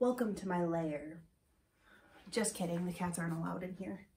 Welcome to my lair. Just kidding, the cats aren't allowed in here.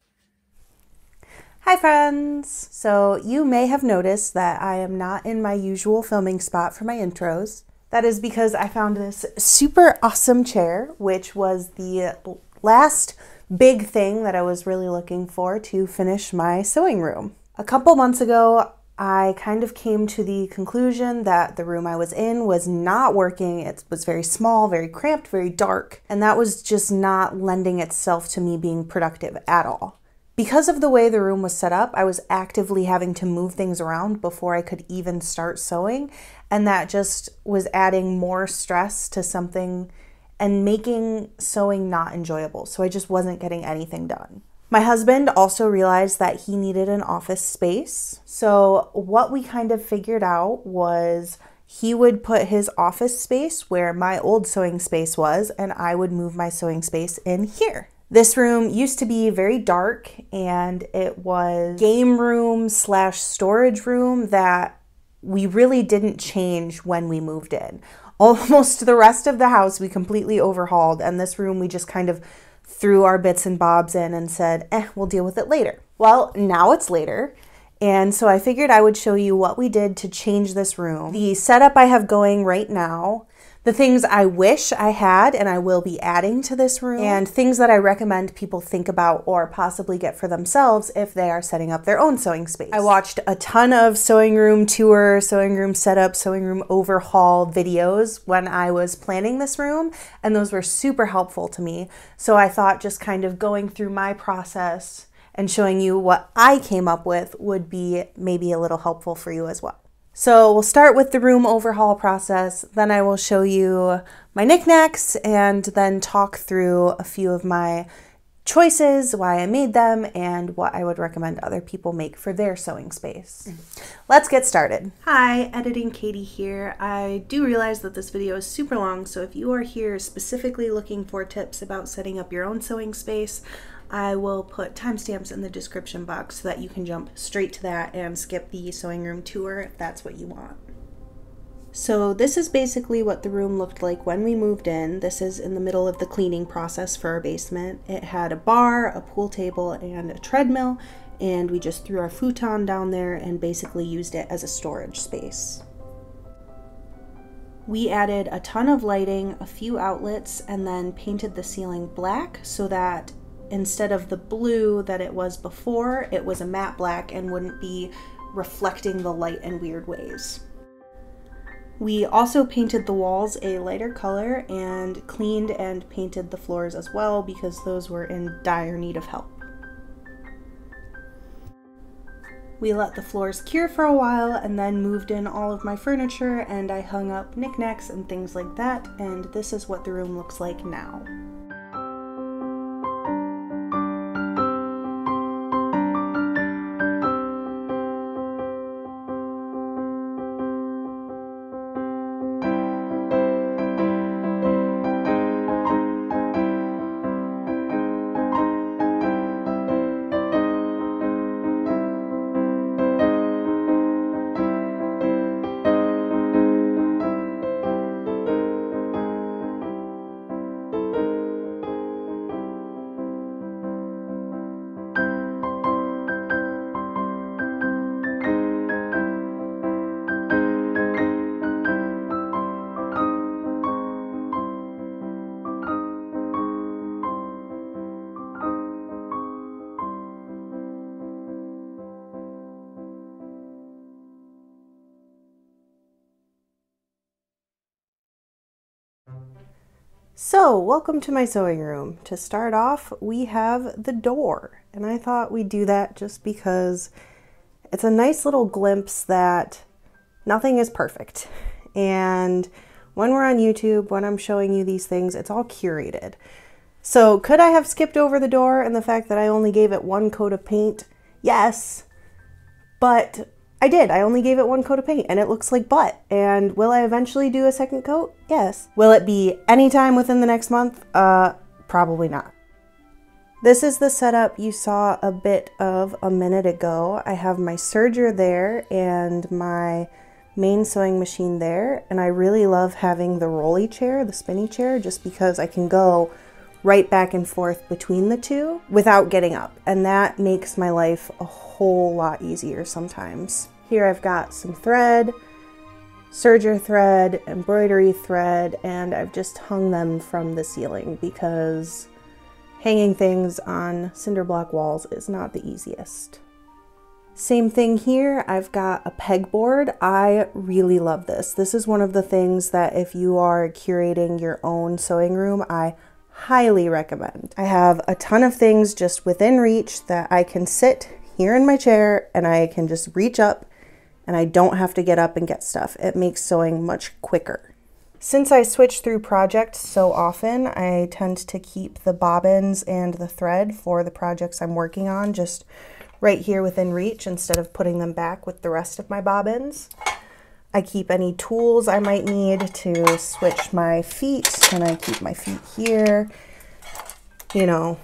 Hi friends! So you may have noticed that I am not in my usual filming spot for my intros. That is because I found this super awesome chair, which was the last big thing that I was really looking for to finish my sewing room. A couple months ago, I kind of came to the conclusion that the room I was in was not working. It was very small, very cramped, very dark, and that was just not lending itself to me being productive at all. Because of the way the room was set up, I was actively having to move things around before I could even start sewing, and that just was adding more stress to something and making sewing not enjoyable. So I just wasn't getting anything done. My husband also realized that he needed an office space. So, what we kind of figured out was he would put his office space where my old sewing space was, and I would move my sewing space in here. This room used to be very dark and it was game room slash storage room that we really didn't change when we moved in. Almost the rest of the house we completely overhauled, and this room we just kind of threw our bits and bobs in and said, eh, we'll deal with it later. Well, now it's later. And so I figured I would show you what we did to change this room. The setup I have going right now the things I wish I had and I will be adding to this room, and things that I recommend people think about or possibly get for themselves if they are setting up their own sewing space. I watched a ton of sewing room tour, sewing room setup, sewing room overhaul videos when I was planning this room, and those were super helpful to me. So I thought just kind of going through my process and showing you what I came up with would be maybe a little helpful for you as well. So we'll start with the room overhaul process, then I will show you my knickknacks and then talk through a few of my choices, why I made them, and what I would recommend other people make for their sewing space. Mm. Let's get started. Hi, Editing Kaity here. I do realize that this video is super long, so if you are here specifically looking for tips about setting up your own sewing space, I will put timestamps in the description box so that you can jump straight to that and skip the sewing room tour if that's what you want. So this is basically what the room looked like when we moved in. This is in the middle of the cleaning process for our basement. It had a bar, a pool table, and a treadmill, and we just threw our futon down there and basically used it as a storage space. We added a ton of lighting, a few outlets, and then painted the ceiling black so that instead of the blue that it was before, it was a matte black and wouldn't be reflecting the light in weird ways. We also painted the walls a lighter color and cleaned and painted the floors as well because those were in dire need of help. We let the floors cure for a while and then moved in all of my furniture and I hung up knickknacks and things like that and this is what the room looks like now. Welcome to my sewing room. To start off, we have the door, and I thought we'd do that just because it's a nice little glimpse that nothing is perfect. And when we're on YouTube, when I'm showing you these things, it's all curated. So, could I have skipped over the door and the fact that I only gave it one coat of paint? Yes. But I did. I only gave it one coat of paint and it looks like butt. And will I eventually do a second coat? Yes. Will it be anytime within the next month? Uh, probably not. This is the setup you saw a bit of a minute ago. I have my serger there and my main sewing machine there and I really love having the rolly chair, the spinny chair, just because I can go right back and forth between the two without getting up. And that makes my life a whole lot easier sometimes. Here I've got some thread, serger thread, embroidery thread, and I've just hung them from the ceiling because hanging things on cinder block walls is not the easiest. Same thing here, I've got a pegboard. I really love this. This is one of the things that if you are curating your own sewing room, I highly recommend. I have a ton of things just within reach that I can sit here in my chair and I can just reach up and I don't have to get up and get stuff. It makes sewing much quicker. Since I switch through projects so often, I tend to keep the bobbins and the thread for the projects I'm working on just right here within reach instead of putting them back with the rest of my bobbins. I keep any tools I might need to switch my feet, and I keep my feet here. You know,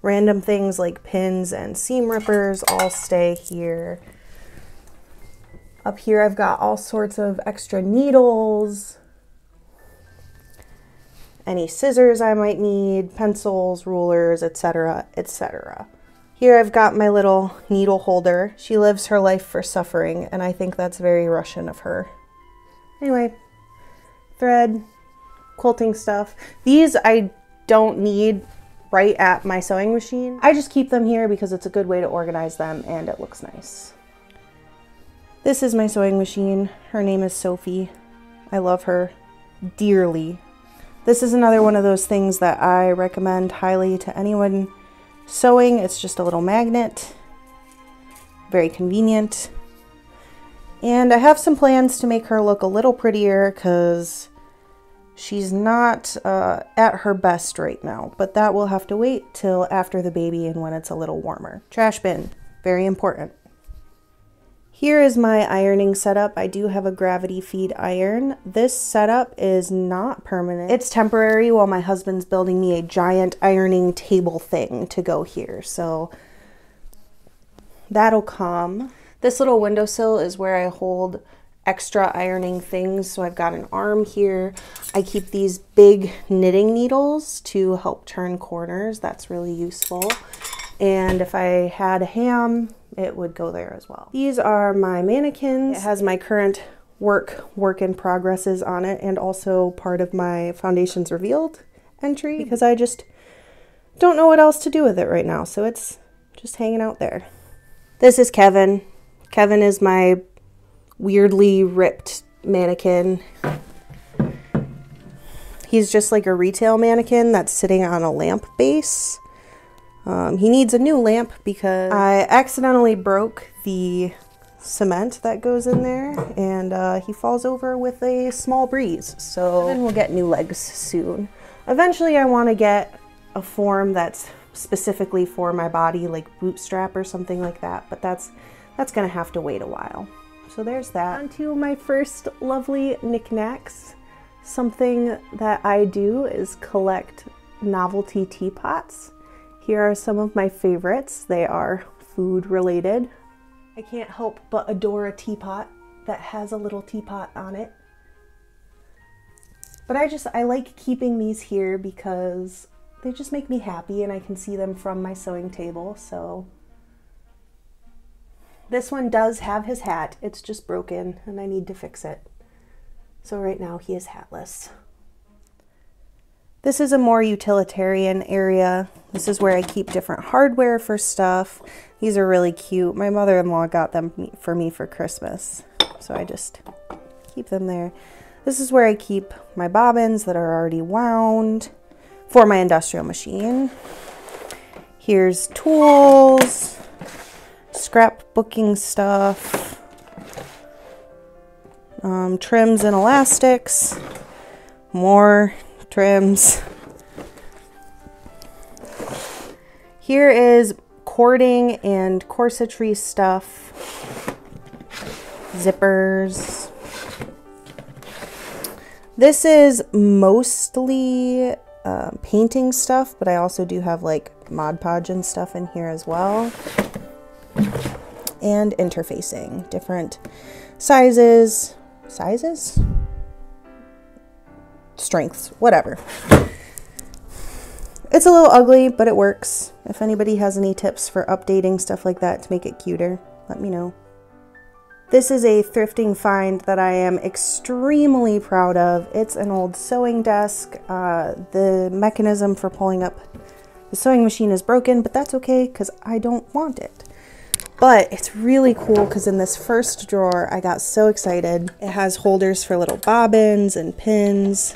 random things like pins and seam rippers all stay here. Up here I've got all sorts of extra needles, any scissors I might need, pencils, rulers, etc., etc. Here I've got my little needle holder. She lives her life for suffering, and I think that's very Russian of her. Anyway, thread, quilting stuff. These I don't need right at my sewing machine. I just keep them here because it's a good way to organize them and it looks nice. This is my sewing machine. Her name is Sophie. I love her dearly. This is another one of those things that I recommend highly to anyone Sewing, it's just a little magnet. Very convenient. And I have some plans to make her look a little prettier because she's not uh, at her best right now. But that will have to wait till after the baby and when it's a little warmer. Trash bin, very important. Here is my ironing setup. I do have a gravity feed iron. This setup is not permanent. It's temporary while my husband's building me a giant ironing table thing to go here. So that'll come. This little windowsill is where I hold extra ironing things. So I've got an arm here. I keep these big knitting needles to help turn corners. That's really useful. And if I had a ham, it would go there as well. These are my mannequins. It has my current work, work in progresses on it, and also part of my foundations revealed entry mm-hmm. because I just don't know what else to do with it right now. So it's just hanging out there. This is Kevin. Kevin is my weirdly ripped mannequin. He's just like a retail mannequin that's sitting on a lamp base. Um, he needs a new lamp because I accidentally broke the cement that goes in there and uh, he falls over with a small breeze. So then we'll get new legs soon. Eventually I want to get a form that's specifically for my body like bootstrap or something like that, but that's that's gonna have to wait a while. So there's that. On to my first lovely knickknacks. Something that I do is collect novelty teapots. Here are some of my favorites. They are food related. I can't help but adore a teapot that has a little teapot on it. But I just, I like keeping these here because they just make me happy and I can see them from my sewing table, so. This one does have his hat, it's just broken and I need to fix it. So right now he is hatless. This is a more utilitarian area. This is where I keep different hardware for stuff. These are really cute. My mother-in-law got them for me for Christmas. So I just keep them there. This is where I keep my bobbins that are already wound for my industrial machine. Here's tools, scrapbooking stuff, um, trims and elastics, more trims. Here is cording and corsetry stuff, zippers. This is mostly uh, painting stuff, but I also do have like Mod Podge and stuff in here as well. And interfacing, different sizes, sizes, strengths, whatever. It's a little ugly, but it works. If anybody has any tips for updating stuff like that to make it cuter, let me know. This is a thrifting find that I am extremely proud of. It's an old sewing desk. Uh, the mechanism for pulling up the sewing machine is broken, but that's okay because I don't want it. But it's really cool because in this first drawer, I got so excited. It has holders for little bobbins and pins.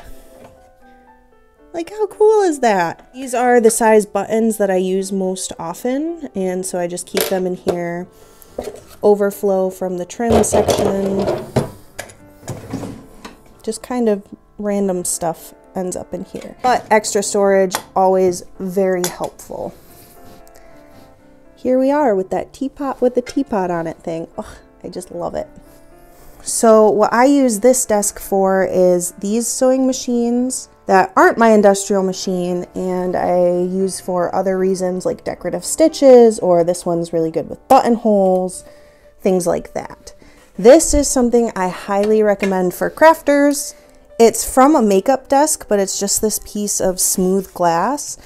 Like, how cool is that? These are the size buttons that I use most often, and so I just keep them in here. Overflow from the trim section. Just kind of random stuff ends up in here. But extra storage, always very helpful. Here we are with that teapot with the teapot on it thing. Oh, I just love it. So what I use this desk for is these sewing machines that aren't my industrial machine and I use for other reasons like decorative stitches or this one's really good with buttonholes, things like that. This is something I highly recommend for crafters. It's from a makeup desk, but it's just this piece of smooth glass.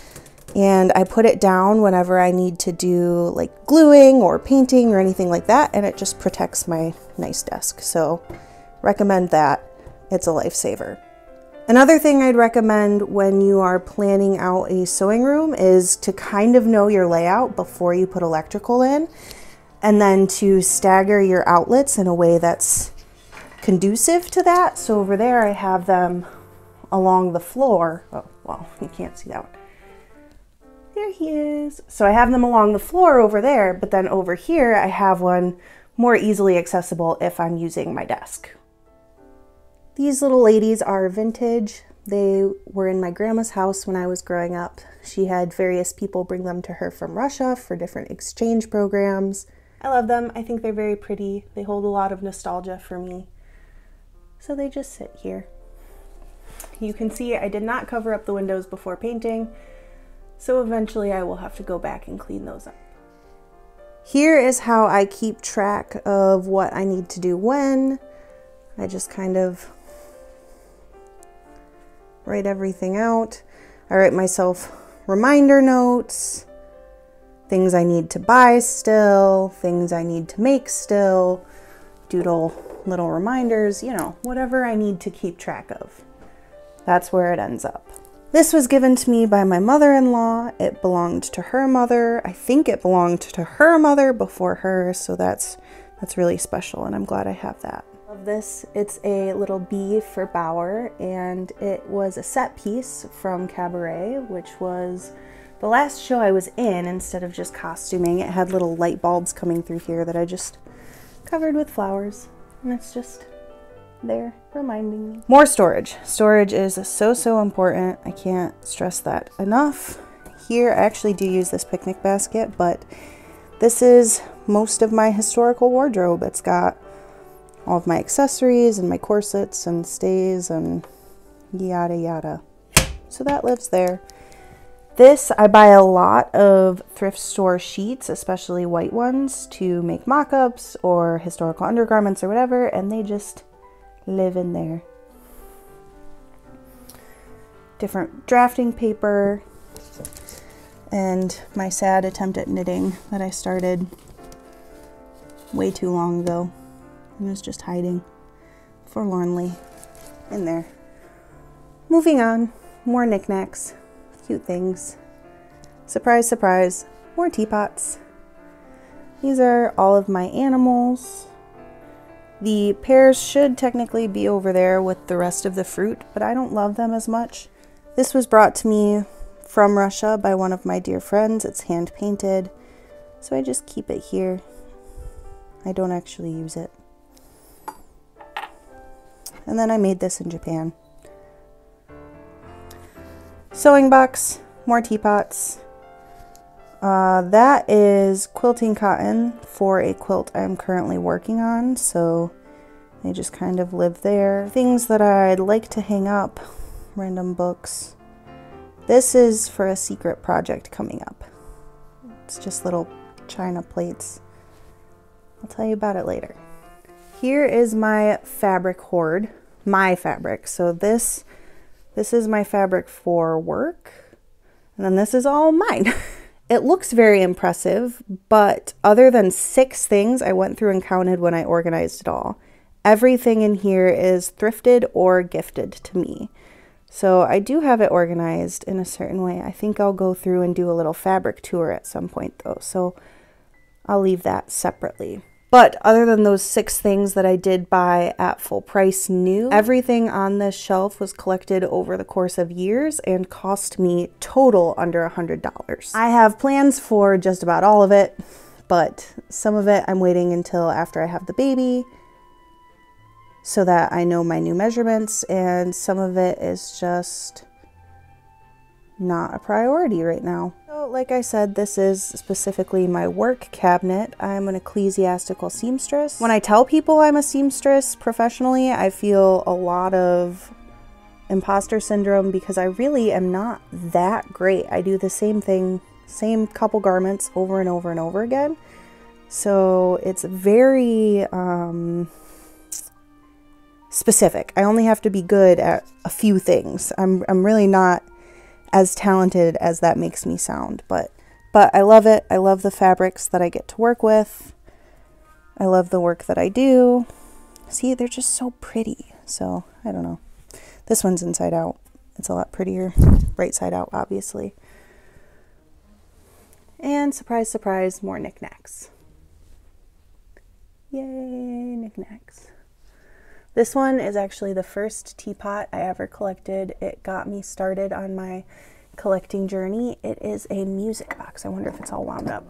And I put it down whenever I need to do like gluing or painting or anything like that. And it just protects my nice desk. So recommend that. It's a lifesaver. Another thing I'd recommend when you are planning out a sewing room is to kind of know your layout before you put electrical in and then to stagger your outlets in a way that's conducive to that. So over there I have them along the floor. Oh, well, you can't see that one. There he is. So I have them along the floor over there, but then over here I have one more easily accessible if I'm using my desk. These little ladies are vintage. They were in my grandma's house when I was growing up. She had various people bring them to her from Russia for different exchange programs. I love them. I think they're very pretty. They hold a lot of nostalgia for me. So they just sit here. You can see I did not cover up the windows before painting, so eventually I will have to go back and clean those up. Here is how I keep track of what I need to do when. I just kind of write everything out. I write myself reminder notes, things I need to buy still, things I need to make still, doodle little reminders, you know, whatever I need to keep track of. That's where it ends up. This was given to me by my mother-in-law. It belonged to her mother. I think it belonged to her mother before her, so that's that's really special and I'm glad I have that this. It's a little bee for Bower, and it was a set piece from Cabaret, which was the last show I was in instead of just costuming. It had little light bulbs coming through here that I just covered with flowers, and it's just there reminding me. More storage. Storage is so, so important. I can't stress that enough. Here, I actually do use this picnic basket, but this is most of my historical wardrobe. It's got all of my accessories and my corsets and stays and yada yada. So that lives there. This, I buy a lot of thrift store sheets, especially white ones, to make mock-ups or historical undergarments or whatever, and they just live in there. Different drafting paper, and my sad attempt at knitting that I started way too long ago and was just hiding forlornly in there. Moving on, more knickknacks, cute things. Surprise, surprise, more teapots. These are all of my animals. The pears should technically be over there with the rest of the fruit, but I don't love them as much. This was brought to me from Russia by one of my dear friends. It's hand painted, so I just keep it here. I don't actually use it. And then I made this in Japan. Sewing box, more teapots. Uh, that is quilting cotton for a quilt I'm currently working on, so they just kind of live there. Things that I'd like to hang up, random books. This is for a secret project coming up. It's just little china plates. I'll tell you about it later. Here is my fabric hoard, my fabric. So this this is my fabric for work. And then this is all mine. it looks very impressive, but other than six things I went through and counted when I organized it all, everything in here is thrifted or gifted to me. So I do have it organized in a certain way. I think I'll go through and do a little fabric tour at some point though. So I'll leave that separately. But other than those six things that I did buy at full price new, everything on this shelf was collected over the course of years and cost me total under a $100. I have plans for just about all of it, but some of it I'm waiting until after I have the baby so that I know my new measurements, and some of it is just not a priority right now. So, like I said, this is specifically my work cabinet. I'm an ecclesiastical seamstress. When I tell people I'm a seamstress professionally, I feel a lot of imposter syndrome because I really am not that great. I do the same thing, same couple garments over and over and over again. So it's very um, specific. I only have to be good at a few things. I'm, I'm really not as talented as that makes me sound, but but I love it. I love the fabrics that I get to work with. I love the work that I do. See, they're just so pretty. So, I don't know. This one's inside out. It's a lot prettier. Right side out, obviously. And surprise, surprise, more knickknacks. Yay, knickknacks. This one is actually the first teapot I ever collected. It got me started on my collecting journey. It is a music box. I wonder if it's all wound up.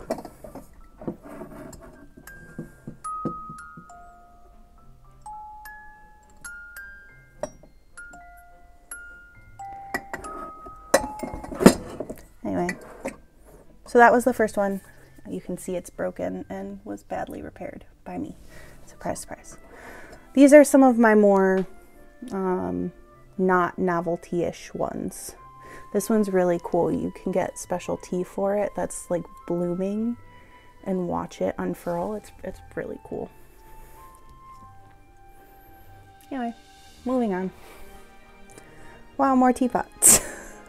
Anyway, so that was the first one. You can see it's broken and was badly repaired by me. Surprise, surprise. These are some of my more um, not novelty-ish ones. This one's really cool. You can get special tea for it that's like blooming and watch it unfurl. It's, it's really cool. Anyway, moving on. Wow, more teapots.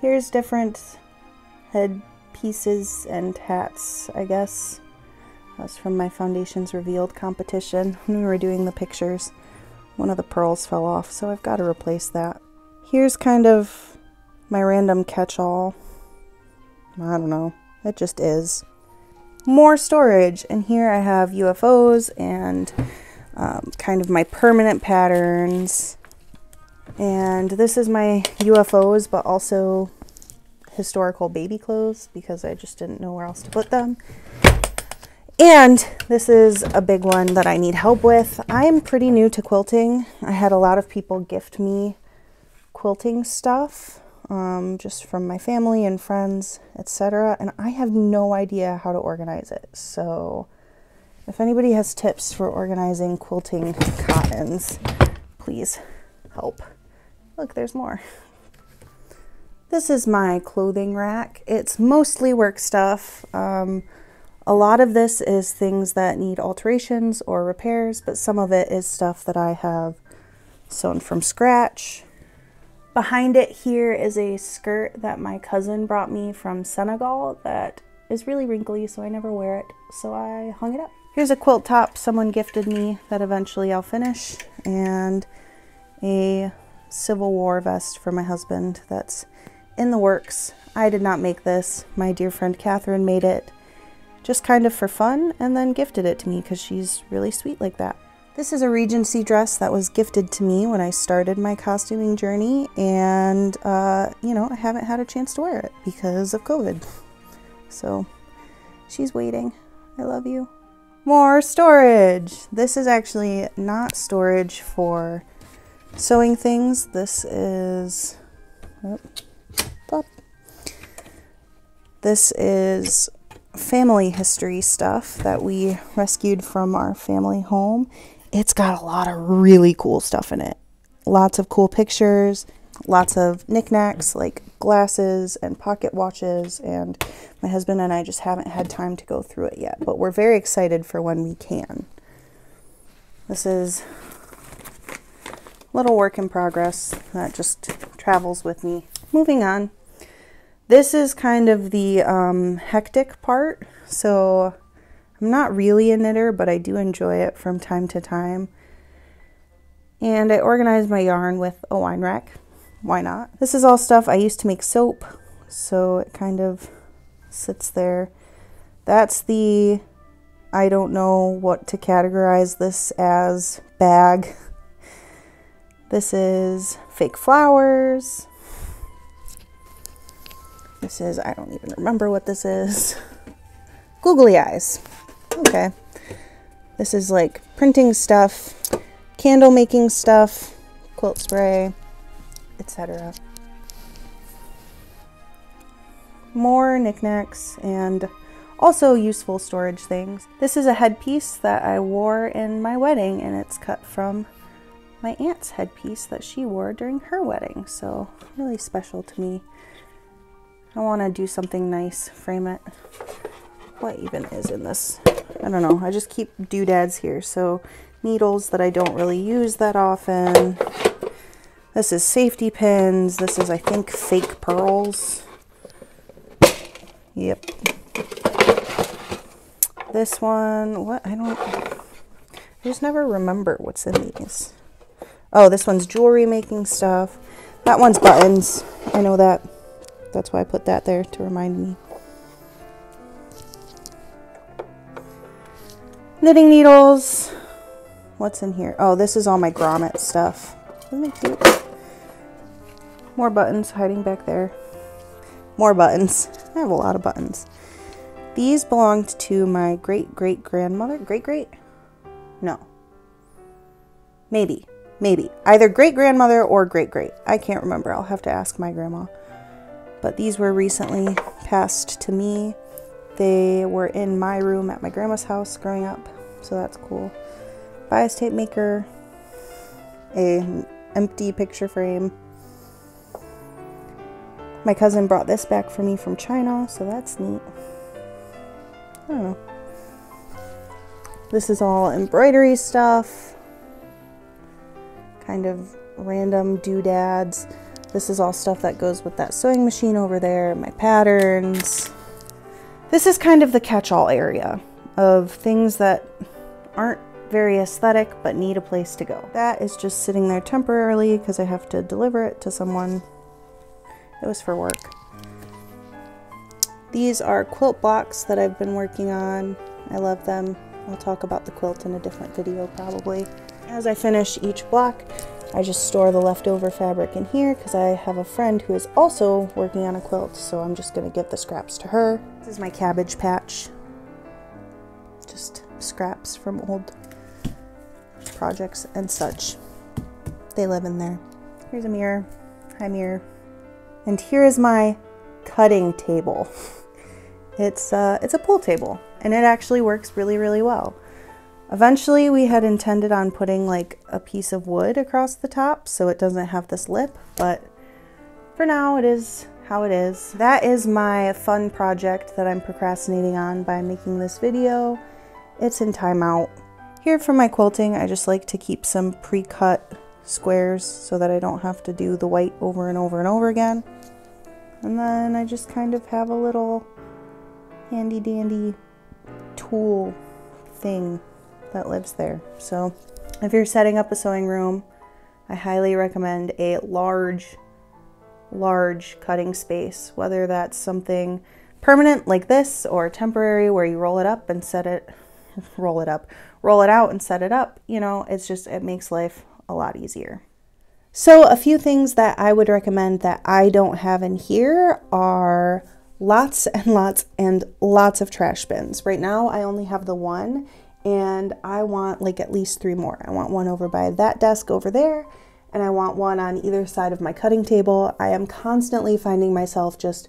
Here's different head pieces and hats, I guess. That's from my Foundations Revealed competition when we were doing the pictures. One of the pearls fell off, so I've got to replace that. Here's kind of my random catch-all. I don't know. It just is. More storage. And here I have UFOs and um, kind of my permanent patterns. And this is my UFOs, but also historical baby clothes because I just didn't know where else to put them. And this is a big one that I need help with. I am pretty new to quilting. I had a lot of people gift me quilting stuff um, just from my family and friends, etc. And I have no idea how to organize it. So if anybody has tips for organizing quilting cottons, please help. Look, there's more. This is my clothing rack. It's mostly work stuff. Um, a lot of this is things that need alterations or repairs, but some of it is stuff that I have sewn from scratch. Behind it here is a skirt that my cousin brought me from Senegal that is really wrinkly, so I never wear it, so I hung it up. Here's a quilt top someone gifted me that eventually I'll finish, and a Civil War vest for my husband that's in the works. I did not make this. My dear friend Catherine made it just kind of for fun, and then gifted it to me because she's really sweet like that. This is a Regency dress that was gifted to me when I started my costuming journey, and uh, you know, I haven't had a chance to wear it because of COVID. So she's waiting. I love you. More storage. This is actually not storage for sewing things. This is. Oh, this is family history stuff that we rescued from our family home. It's got a lot of really cool stuff in it. Lots of cool pictures, lots of knickknacks like glasses and pocket watches, and my husband and I just haven't had time to go through it yet, but we're very excited for when we can. This is a little work in progress that just travels with me. Moving on. This is kind of the um, hectic part, so I'm not really a knitter, but I do enjoy it from time to time. And I organize my yarn with a wine rack. Why not? This is all stuff I used to make soap, so it kind of sits there. That's the, I don't know what to categorize this as, bag. This is fake flowers. This is, I don't even remember what this is. Googly eyes. Okay. This is like printing stuff, candle making stuff, quilt spray, etc. More knickknacks and also useful storage things. This is a headpiece that I wore in my wedding and it's cut from my aunt's headpiece that she wore during her wedding. So really special to me. I want to do something nice, frame it. What even is in this? I don't know. I just keep doodads here. So needles that I don't really use that often. This is safety pins. This is, I think, fake pearls. Yep. This one, what? I don't, I just never remember what's in these. Oh, this one's jewelry making stuff. That one's buttons. I know that. That's why I put that there to remind me. Knitting needles. What's in here? Oh, this is all my grommet stuff. Isn't it cute? More buttons hiding back there. More buttons. I have a lot of buttons. These belonged to my great great grandmother. Great great? No. Maybe. Maybe. Either great grandmother or great great. I can't remember. I'll have to ask my grandma. But these were recently passed to me. They were in my room at my grandma's house growing up. So that's cool bias tape maker, a empty picture frame. My cousin brought this back for me from China, so that's neat. I don't know. This is all embroidery stuff, kind of random doodads. This is all stuff that goes with that sewing machine over there, my patterns. This is kind of the catch-all area of things that aren't very aesthetic but need a place to go. That is just sitting there temporarily because I have to deliver it to someone. It was for work. These are quilt blocks that I've been working on. I love them. I'll talk about the quilt in a different video probably. As I finish each block, I just store the leftover fabric in here because I have a friend who is also working on a quilt, so I'm just going to give the scraps to her. This is my cabbage patch. Just scraps from old projects and such. They live in there. Here's a mirror. Hi, mirror. And here is my cutting table. It's, uh, it's a pool table, and it actually works really, really well. Eventually, we had intended on putting like a piece of wood across the top so it doesn't have this lip, but for now it is how it is. That is my fun project that I'm procrastinating on by making this video. It's in timeout. Here for my quilting, I just like to keep some pre-cut squares so that I don't have to do the white over and over and over again. And then I just kind of have a little handy dandy tool thing that lives there. So if you're setting up a sewing room, I highly recommend a large, large cutting space, whether that's something permanent like this or temporary where you roll it up and set it, roll it up, roll it out and set it up, you know, it's just, it makes life a lot easier. So a few things that I would recommend that I don't have in here are lots and lots and lots of trash bins. Right now I only have the one and I want like at least three more. I want one over by that desk over there and I want one on either side of my cutting table. I am constantly finding myself just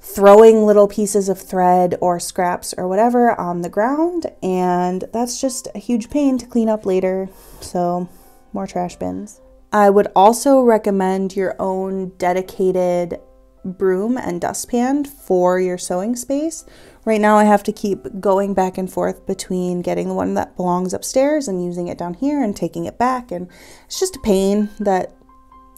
throwing little pieces of thread or scraps or whatever on the ground and that's just a huge pain to clean up later so more trash bins i would also recommend your own dedicated broom and dustpan for your sewing space. Right now I have to keep going back and forth between getting the one that belongs upstairs and using it down here and taking it back and it's just a pain that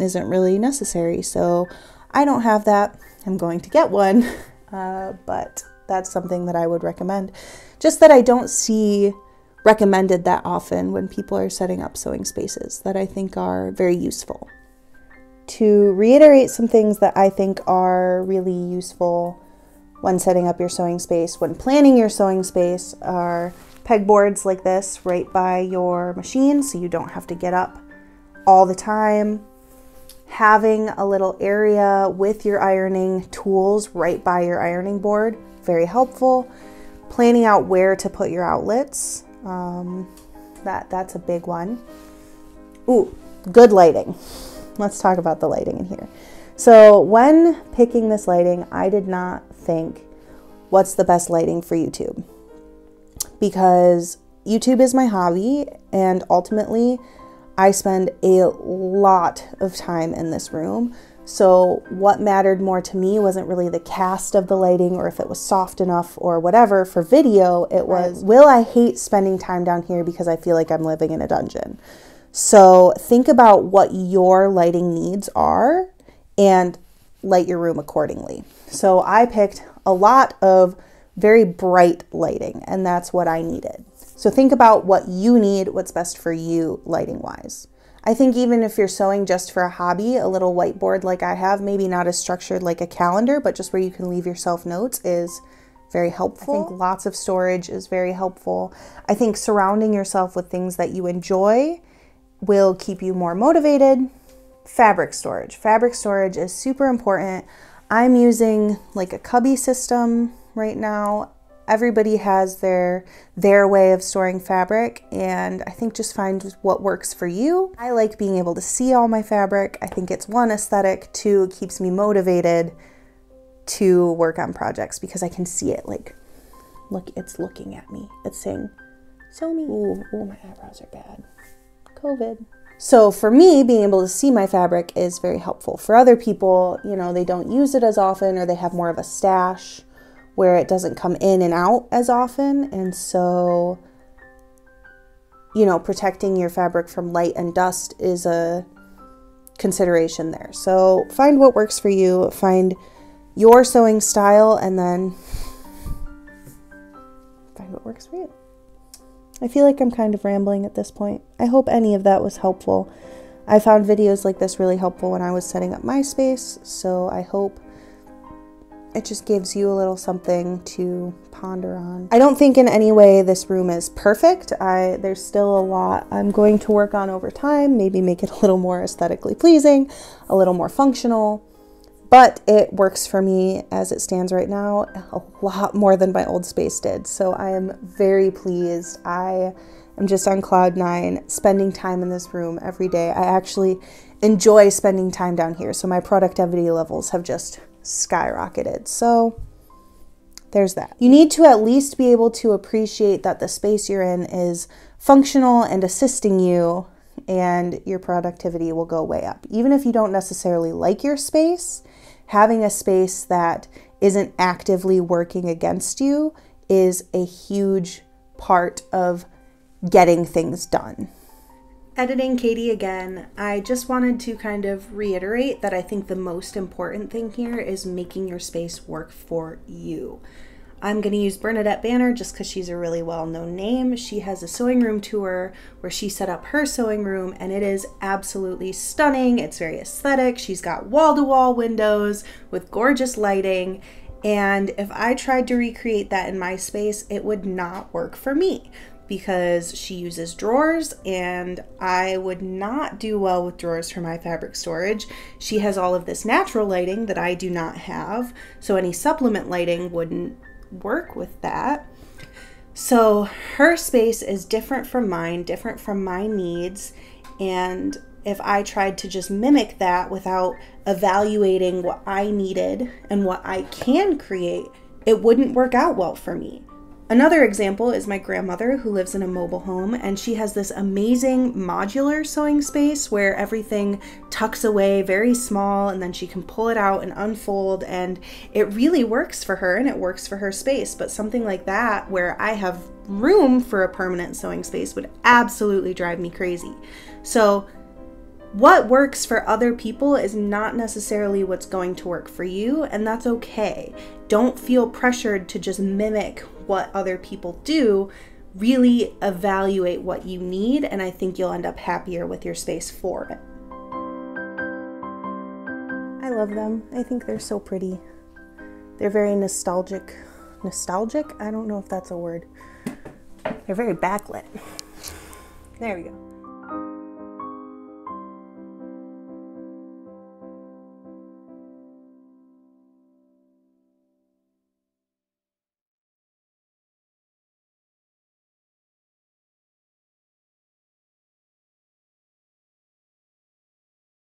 isn't really necessary. So I don't have that. I'm going to get one, uh, but that's something that I would recommend. Just that I don't see recommended that often when people are setting up sewing spaces that I think are very useful. To reiterate some things that I think are really useful when setting up your sewing space, when planning your sewing space, are pegboards like this right by your machine so you don't have to get up all the time. Having a little area with your ironing tools right by your ironing board, very helpful. Planning out where to put your outlets, um, that that's a big one. Ooh, good lighting. Let's talk about the lighting in here. So when picking this lighting, I did not think what's the best lighting for YouTube because YouTube is my hobby and ultimately I spend a lot of time in this room. So, what mattered more to me wasn't really the cast of the lighting or if it was soft enough or whatever. For video, it was will I hate spending time down here because I feel like I'm living in a dungeon? So, think about what your lighting needs are and light your room accordingly. So, I picked a lot of very bright lighting, and that's what I needed. So, think about what you need, what's best for you lighting wise. I think even if you're sewing just for a hobby, a little whiteboard like I have, maybe not as structured like a calendar, but just where you can leave yourself notes is very helpful. I think lots of storage is very helpful. I think surrounding yourself with things that you enjoy will keep you more motivated. Fabric storage. Fabric storage is super important. I'm using like a cubby system right now everybody has their their way of storing fabric and I think just find what works for you. I like being able to see all my fabric. I think it's one aesthetic, two it keeps me motivated to work on projects because I can see it like look it's looking at me. It's saying sew me. Ooh, ooh my eyebrows are bad. COVID. So for me, being able to see my fabric is very helpful. For other people, you know, they don't use it as often or they have more of a stash where it doesn't come in and out as often. And so, you know, protecting your fabric from light and dust is a consideration there. So find what works for you, find your sewing style, and then find what works for you. I feel like I'm kind of rambling at this point. I hope any of that was helpful. I found videos like this really helpful when I was setting up my space, so I hope it just gives you a little something to ponder on. I don't think in any way this room is perfect. I there's still a lot I'm going to work on over time, maybe make it a little more aesthetically pleasing, a little more functional. But it works for me as it stands right now a lot more than my old space did. So I am very pleased. I am just on cloud nine, spending time in this room every day. I actually enjoy spending time down here. So my productivity levels have just skyrocketed. So there's that. You need to at least be able to appreciate that the space you're in is functional and assisting you, and your productivity will go way up. Even if you don't necessarily like your space, having a space that isn't actively working against you is a huge part of getting things done editing Kaity again, I just wanted to kind of reiterate that I think the most important thing here is making your space work for you. I'm going to use Bernadette Banner just because she's a really well known name. She has a sewing room tour where she set up her sewing room, and it is absolutely stunning. It's very aesthetic. She's got wall to wall windows with gorgeous lighting. And if I tried to recreate that in my space, it would not work for me because she uses drawers and I would not do well with drawers for my fabric storage. She has all of this natural lighting that I do not have, so any supplement lighting wouldn't work with that. So her space is different from mine, different from my needs, and if I tried to just mimic that without evaluating what I needed and what I can create, it wouldn't work out well for me Another example is my grandmother who lives in a mobile home and she has this amazing modular sewing space where everything tucks away very small and then she can pull it out and unfold and it really works for her and it works for her space. But something like that where I have room for a permanent sewing space would absolutely drive me crazy. So what works for other people is not necessarily what's going to work for you, and that's okay. Don't feel pressured to just mimic what other people do. Really evaluate what you need, and I think you'll end up happier with your space for it. I love them. I think they're so pretty. They're very nostalgic. Nostalgic? I don't know if that's a word. They're very backlit. There we go.